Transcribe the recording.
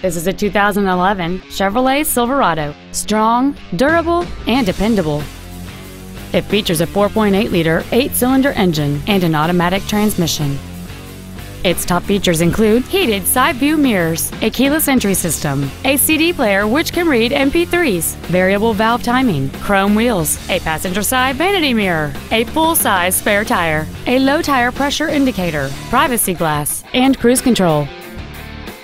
This is a 2011 Chevrolet Silverado. Strong, durable, and dependable. It features a 4.8-liter eight-cylinder engine and an automatic transmission. Its top features include heated side view mirrors, a keyless entry system, a CD player which can read MP3s, variable valve timing, chrome wheels, a passenger side vanity mirror, a full-size spare tire, a low tire pressure indicator, privacy glass, and cruise control.